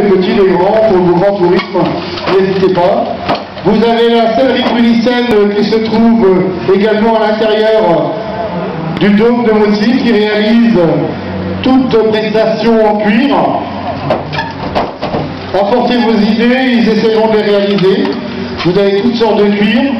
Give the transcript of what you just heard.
les petits, les grands, pour vos grands tourisme, n'hésitez pas. Vous avez la sellerie brunissenne qui se trouve également à l'intérieur du dôme de Mossy qui réalise toutes prestations en cuir. Apportez vos idées, ils essaieront de les réaliser. Vous avez toutes sortes de cuirs.